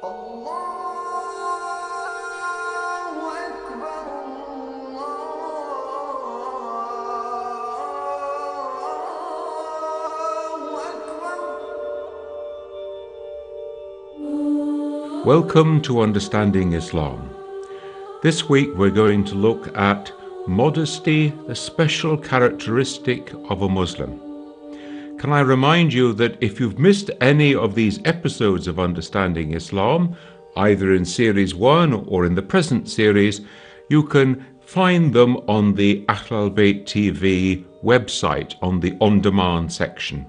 Welcome to Understanding Islam. This week we're going to look at modesty, the special characteristic of a Muslim. Can I remind you that if you've missed any of these episodes of Understanding Islam, either in Series 1 or in the present series, you can find them on the Ahlulbayt TV website on the on demand section.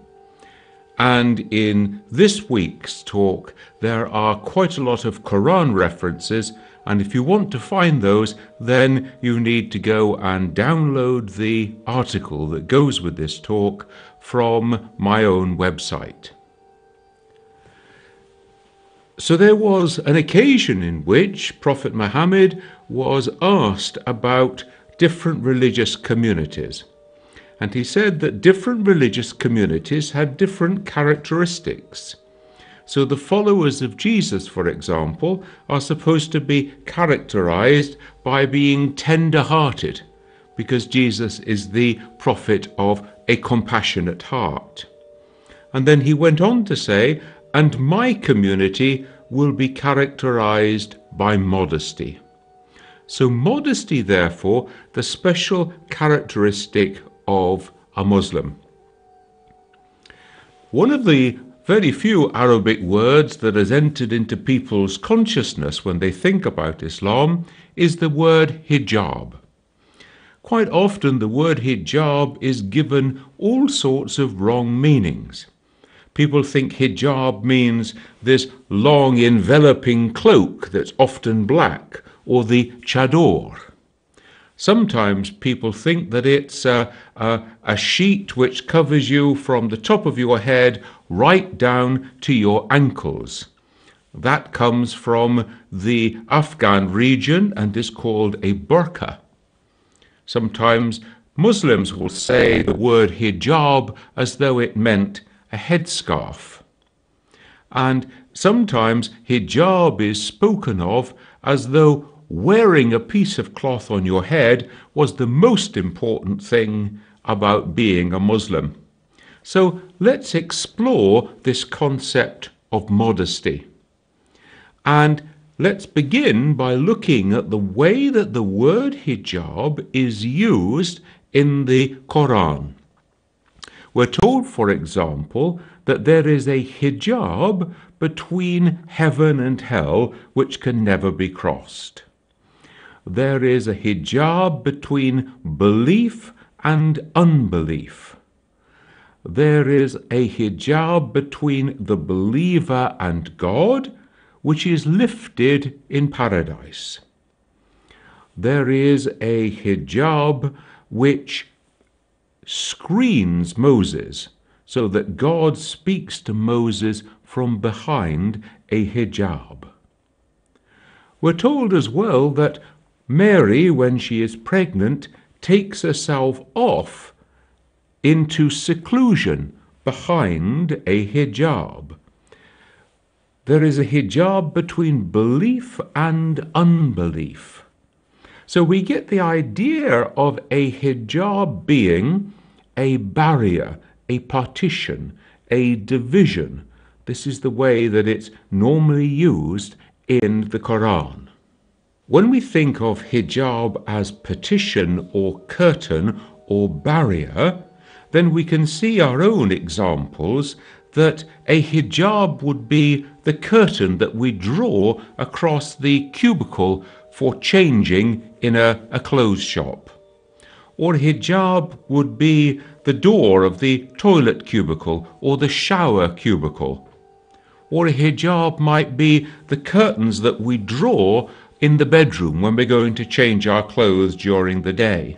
And in this week's talk, there are quite a lot of Quran references. And if you want to find those, then you need to go and download the article that goes with this talk from my own website. So there was an occasion in which Prophet Muhammad was asked about different religious communities. And he said that different religious communities had different characteristics. So the followers of Jesus, for example, are supposed to be characterized by being tender hearted, because Jesus is the prophet of a compassionate heart. And then he went on to say, and my community will be characterized by modesty. So, modesty, therefore, the special characteristic of a Muslim. One of the very few Arabic words that has entered into people's consciousness when they think about Islam is the word hijab. Quite often, the word hijab is given all sorts of wrong meanings. People think hijab means this long enveloping cloak that's often black, or the chador. Sometimes people think that it's a, a, a, sheet which covers you from the top of your head right down to your ankles. That comes from the Afghan region and is called a burqa. Sometimes Muslims will say the word hijab as though it meant a headscarf. And sometimes hijab is spoken of as though wearing a piece of cloth on your head was the most important thing about being a Muslim. So let's explore this concept of modesty. And let's begin by looking at the way that the word hijab is used in the Quran. We're told, for example, that there is a hijab between heaven and hell which can never be crossed there is a hijab between belief and unbelief. There is a hijab between the believer and God, which is lifted in paradise. There is a hijab which screens Moses so that God speaks to Moses from behind a hijab. We're told as well that Mary, when she is pregnant, takes herself off into seclusion behind a hijab. There is a hijab between belief and unbelief. So we get the idea of a hijab being a barrier, a partition, a division. This is the way that it's normally used in the Quran. When we think of hijab as partition or curtain or barrier, then we can see our own examples that a hijab would be the curtain that we draw across the cubicle for changing in a, a clothes shop. Or hijab would be the door of the toilet cubicle or the shower cubicle. Or a hijab might be the curtains that we draw in the bedroom when we're going to change our clothes during the day.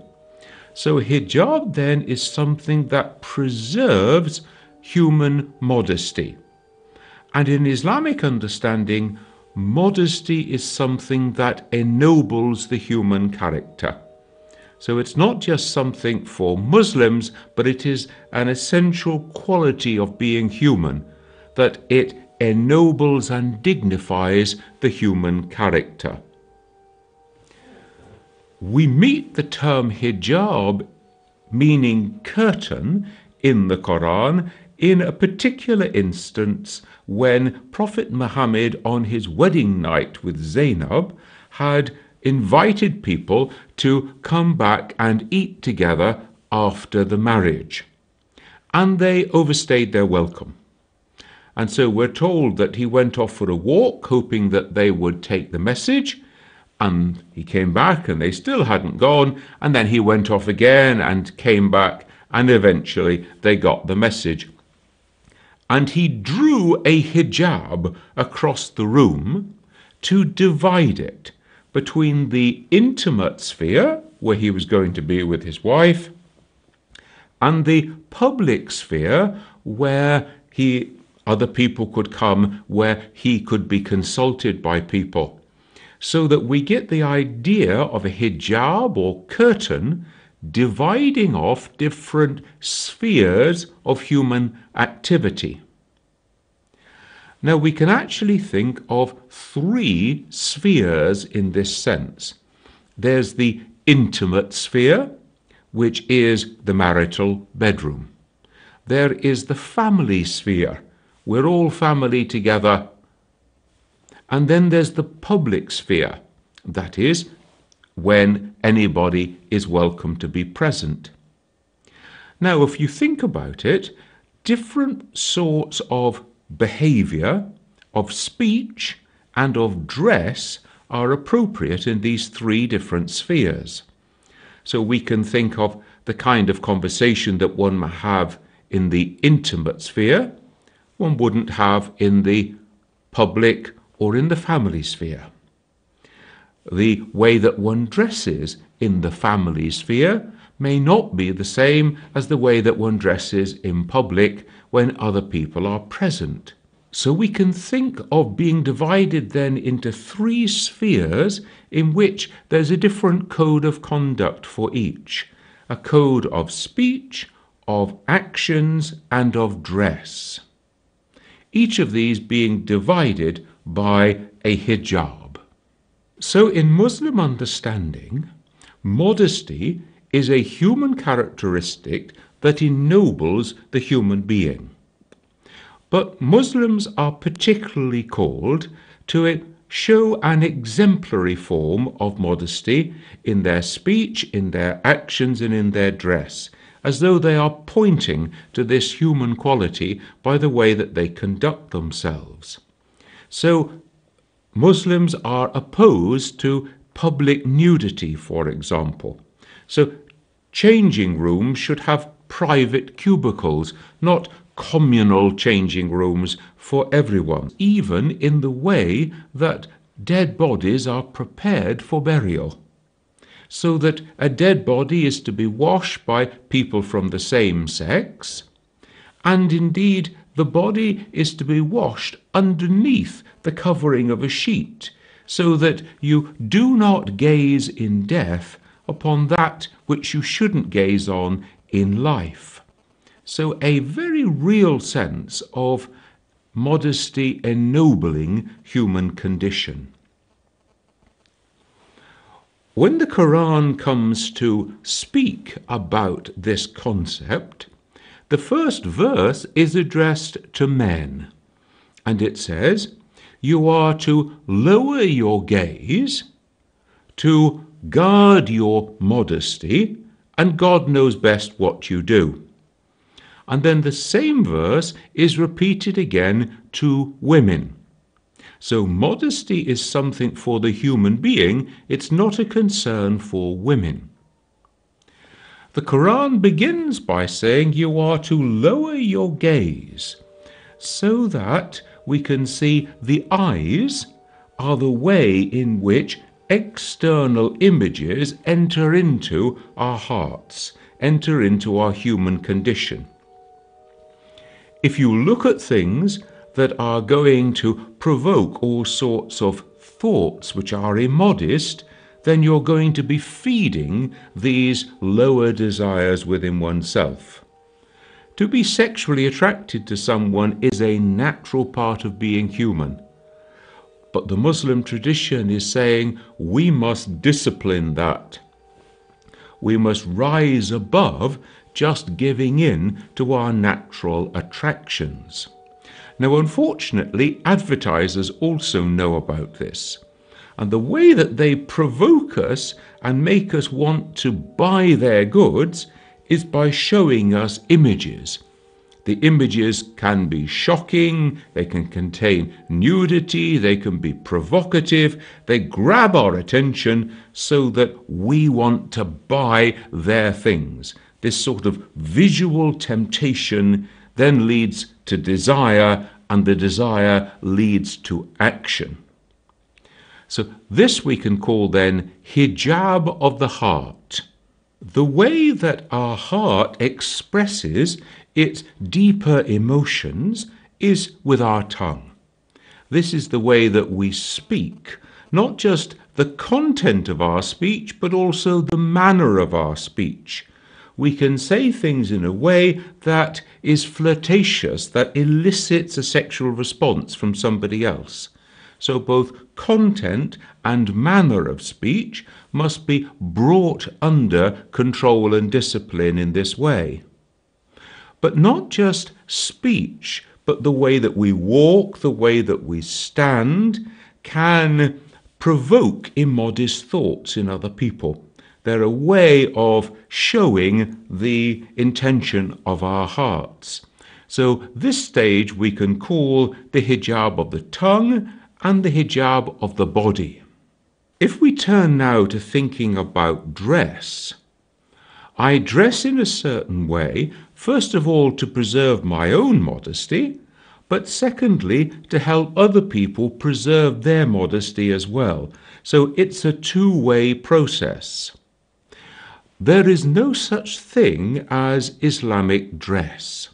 So hijab then is something that preserves human modesty. And in Islamic understanding, modesty is something that ennobles the human character. So it's not just something for Muslims, but it is an essential quality of being human, that it ennobles and dignifies the human character. We meet the term hijab, meaning curtain, in the Quran in a particular instance when Prophet Muhammad, on his wedding night with Zainab, had invited people to come back and eat together after the marriage. And they overstayed their welcome. And so we're told that he went off for a walk, hoping that they would take the message. And he came back and they still hadn't gone. And then he went off again and came back. And eventually they got the message. And he drew a hijab across the room to divide it between the intimate sphere, where he was going to be with his wife, and the public sphere, where he other people could come, where he could be consulted by people. So that we get the idea of a hijab or curtain dividing off different spheres of human activity. Now, we can actually think of three spheres in this sense. There's the intimate sphere, which is the marital bedroom. There is the family sphere. We're all family together. And then there's the public sphere. That is, when anybody is welcome to be present. Now, if you think about it, different sorts of behavior, of speech, and of dress are appropriate in these three different spheres. So we can think of the kind of conversation that one might have in the intimate sphere, one wouldn't have in the public or in the family sphere. The way that one dresses in the family sphere may not be the same as the way that one dresses in public when other people are present. So we can think of being divided then into three spheres in which there's a different code of conduct for each a code of speech, of actions, and of dress. Each of these being divided by a hijab. So, in Muslim understanding, modesty is a human characteristic that ennobles the human being. But Muslims are particularly called to show an exemplary form of modesty in their speech, in their actions, and in their dress, as though they are pointing to this human quality by the way that they conduct themselves. So, Muslims are opposed to public nudity, for example. So, changing rooms should have private cubicles, not communal changing rooms for everyone, even in the way that dead bodies are prepared for burial. So that a dead body is to be washed by people from the same sex, and indeed the body is to be washed underneath the covering of a sheet, so that you do not gaze in death upon that which you shouldn't gaze on in life. So, a very real sense of modesty ennobling human condition. When the Quran comes to speak about this concept, the first verse is addressed to men, and it says, You are to lower your gaze, to guard your modesty, and God knows best what you do. And then the same verse is repeated again to women. So modesty is something for the human being, it's not a concern for women. The Quran begins by saying you are to lower your gaze so that we can see the eyes are the way in which external images enter into our hearts, enter into our human condition. If you look at things that are going to provoke all sorts of thoughts which are immodest, then you're going to be feeding these lower desires within oneself. To be sexually attracted to someone is a natural part of being human. But the Muslim tradition is saying we must discipline that. We must rise above just giving in to our natural attractions. Now, unfortunately, advertisers also know about this. And the way that they provoke us and make us want to buy their goods is by showing us images. The images can be shocking, they can contain nudity, they can be provocative, they grab our attention so that we want to buy their things. This sort of visual temptation then leads to desire, and the desire leads to action. So, this we can call then hijab of the heart. The way that our heart expresses its deeper emotions is with our tongue. This is the way that we speak, not just the content of our speech, but also the manner of our speech we can say things in a way that is flirtatious, that elicits a sexual response from somebody else. So both content and manner of speech must be brought under control and discipline in this way. But not just speech, but the way that we walk, the way that we stand, can provoke immodest thoughts in other people. They're a way of showing the intention of our hearts. So, this stage we can call the hijab of the tongue and the hijab of the body. If we turn now to thinking about dress, I dress in a certain way, first of all to preserve my own modesty, but secondly to help other people preserve their modesty as well. So it's a two way process. There is no such thing as Islamic dress.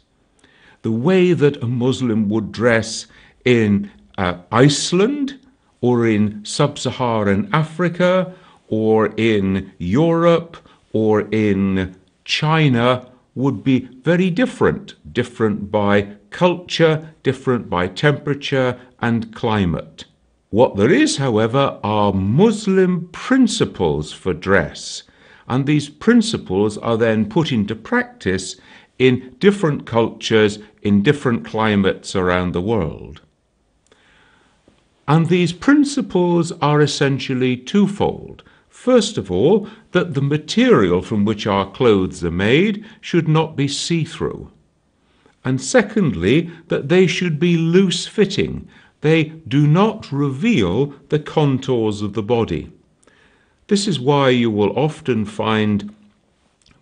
The way that a Muslim would dress in uh, Iceland or in sub Saharan Africa or in Europe or in China would be very different, different by culture, different by temperature and climate. What there is, however, are Muslim principles for dress and these principles are then put into practice in different cultures, in different climates around the world. And these principles are essentially twofold. First of all, that the material from which our clothes are made should not be see through. And secondly, that they should be loose fitting. They do not reveal the contours of the body. This is why you will often find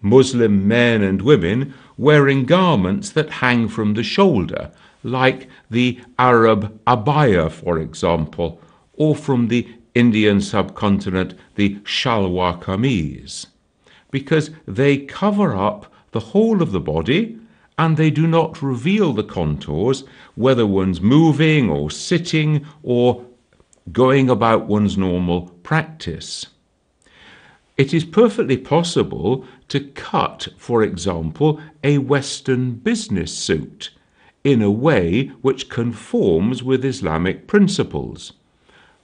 Muslim men and women wearing garments that hang from the shoulder, like the Arab abaya, for example, or from the Indian subcontinent, the shalwar kameez, because they cover up the whole of the body and they do not reveal the contours, whether one's moving or sitting or going about one's normal practice. It is perfectly possible to cut, for example, a Western business suit in a way which conforms with Islamic principles.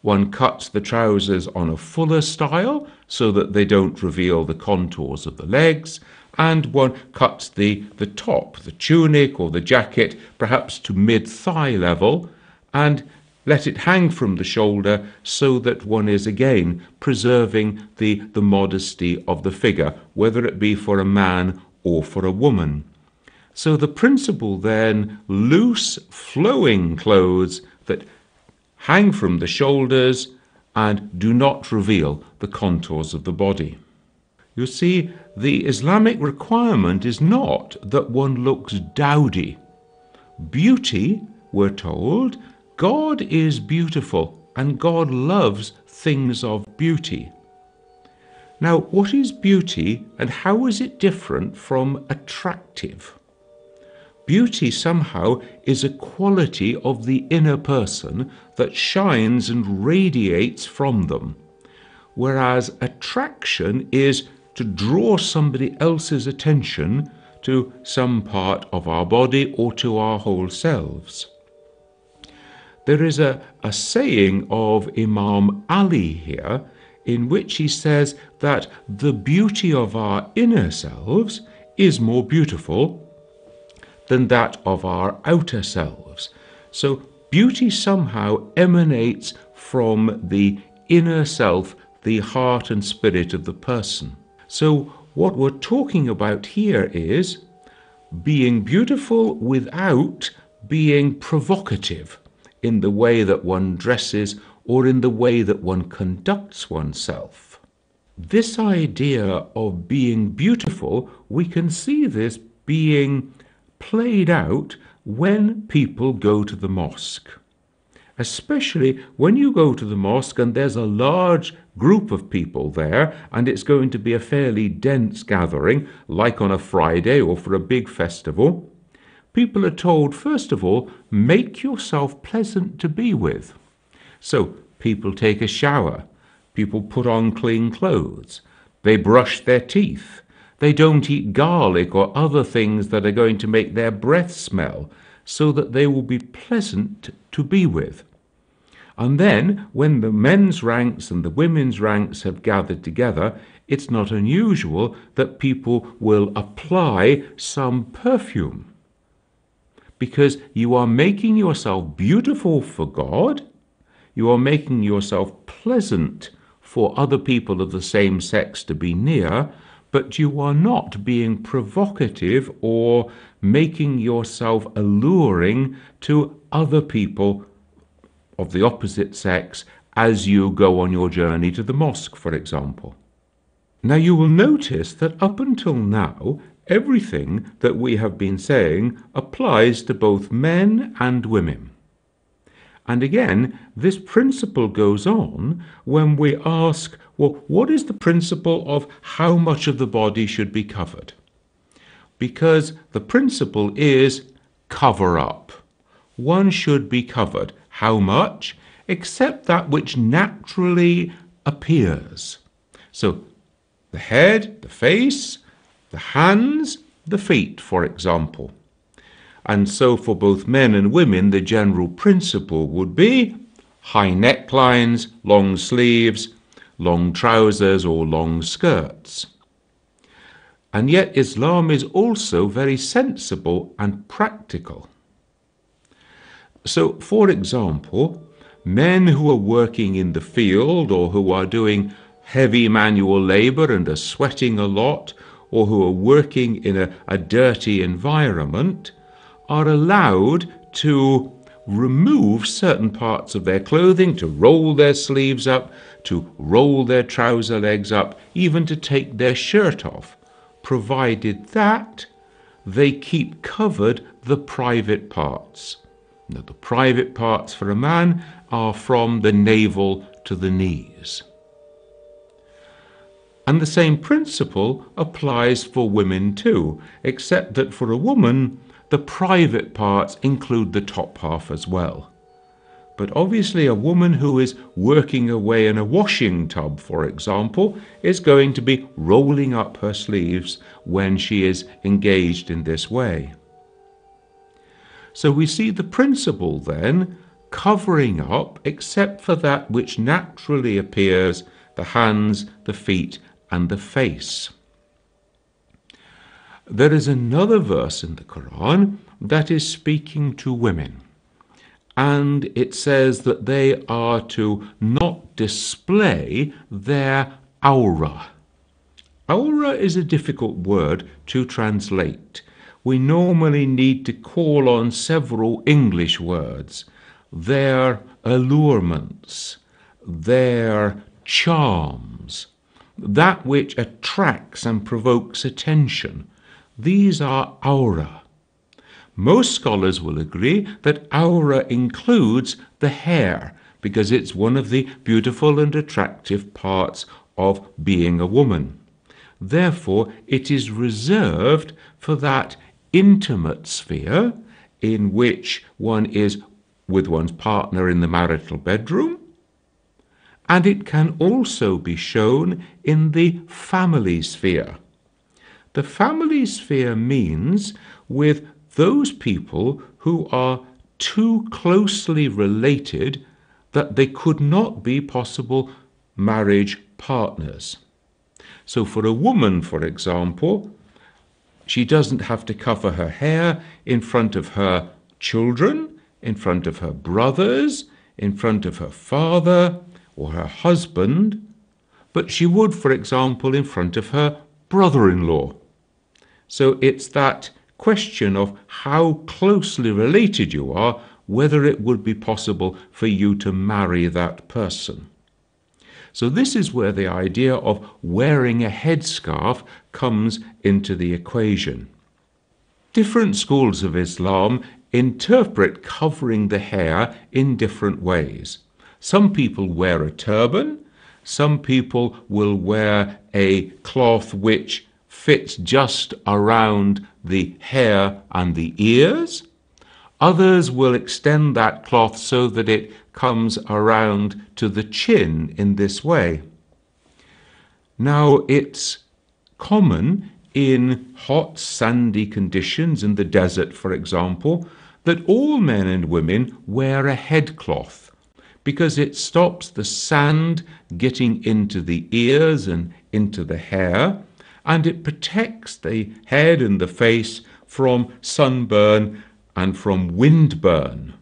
One cuts the trousers on a fuller style so that they don't reveal the contours of the legs, and one cuts the, the top, the tunic or the jacket, perhaps to mid thigh level, and let it hang from the shoulder so that one is again preserving the, the modesty of the figure, whether it be for a man or for a woman. So the principle then, loose flowing clothes that hang from the shoulders and do not reveal the contours of the body. You see, the Islamic requirement is not that one looks dowdy. Beauty, we're told, God is beautiful and God loves things of beauty. Now, what is beauty and how is it different from attractive? Beauty somehow is a quality of the inner person that shines and radiates from them, whereas attraction is to draw somebody else's attention to some part of our body or to our whole selves. There is a, a saying of Imam Ali here in which he says that the beauty of our inner selves is more beautiful than that of our outer selves. So beauty somehow emanates from the inner self, the heart and spirit of the person. So what we're talking about here is being beautiful without being provocative in the way that one dresses or in the way that one conducts oneself. This idea of being beautiful, we can see this being played out when people go to the mosque. Especially when you go to the mosque and there's a large group of people there and it's going to be a fairly dense gathering, like on a Friday or for a big festival. People are told, first of all, make yourself pleasant to be with. So people take a shower, people put on clean clothes, they brush their teeth, they don't eat garlic or other things that are going to make their breath smell, so that they will be pleasant to be with. And then, when the men's ranks and the women's ranks have gathered together, it's not unusual that people will apply some perfume. Because you are making yourself beautiful for God, you are making yourself pleasant for other people of the same sex to be near, but you are not being provocative or making yourself alluring to other people of the opposite sex as you go on your journey to the mosque, for example. Now, you will notice that up until now, everything that we have been saying applies to both men and women. And again, this principle goes on when we ask, well, what is the principle of how much of the body should be covered? Because the principle is cover up. One should be covered. How much? Except that which naturally appears. So, the head, the face, the hands, the feet, for example. And so for both men and women, the general principle would be high necklines, long sleeves, long trousers or long skirts. And yet Islam is also very sensible and practical. So, for example, men who are working in the field or who are doing heavy manual labor and are sweating a lot, or who are working in a, a dirty environment, are allowed to remove certain parts of their clothing, to roll their sleeves up, to roll their trouser legs up, even to take their shirt off, provided that they keep covered the private parts. Now, the private parts for a man are from the navel to the knees. And the same principle applies for women too, except that for a woman, the private parts include the top half as well. But obviously, a woman who is working away in a washing tub, for example, is going to be rolling up her sleeves when she is engaged in this way. So we see the principle then covering up except for that which naturally appears the hands, the feet, and the face. There is another verse in the Quran that is speaking to women. And it says that they are to not display their aura. Aura is a difficult word to translate. We normally need to call on several English words. Their allurements, their charms, that which attracts and provokes attention. These are aura. Most scholars will agree that aura includes the hair because it's one of the beautiful and attractive parts of being a woman. Therefore, it is reserved for that intimate sphere in which one is with one's partner in the marital bedroom, and it can also be shown in the family sphere The family sphere means with those people who are too closely related that they could not be possible marriage partners. So, for a woman, for example, she doesn't have to cover her hair in front of her children, in front of her brothers, in front of her father or her husband, but she would, for example, in front of her brother in law. So it's that question of how closely related you are, whether it would be possible for you to marry that person. So, this is where the idea of wearing a headscarf comes into the equation. Different schools of Islam interpret covering the hair in different ways. Some people wear a turban, some people will wear a cloth which fits just around the hair and the ears. Others will extend that cloth so that it comes around to the chin in this way. Now, it's common in hot, sandy conditions, in the desert, for example, that all men and women wear a headcloth because it stops the sand getting into the ears and into the hair, and it protects the head and the face from sunburn and from windburn.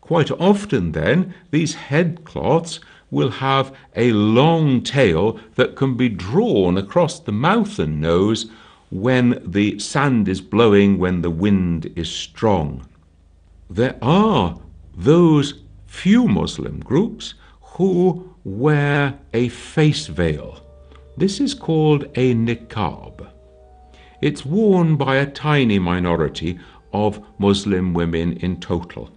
Quite often, then, these headcloths will have a long tail that can be drawn across the mouth and nose when the sand is blowing, when the wind is strong. There are those few Muslim groups who wear a face veil. This is called a niqab. It's worn by a tiny minority of Muslim women in total.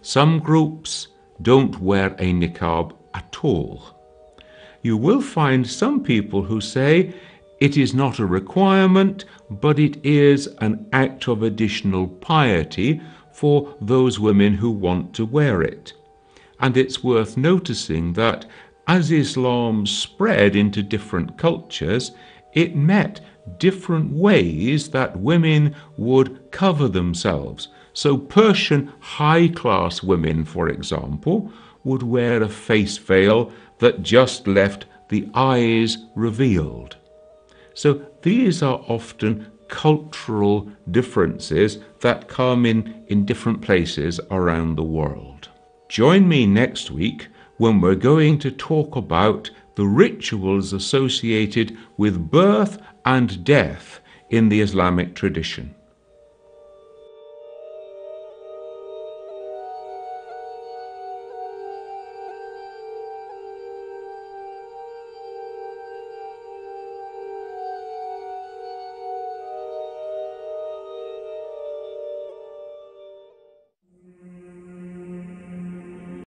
Some groups don't wear a niqab at all. You will find some people who say it is not a requirement, but it is an act of additional piety for those women who want to wear it. And it's worth noticing that as Islam spread into different cultures, it met different ways that women would cover themselves. So, Persian high class women, for example, would wear a face veil that just left the eyes revealed. So these are often cultural differences that come in in different places around the world. Join me next week when we're going to talk about the rituals associated with birth and death in the Islamic tradition.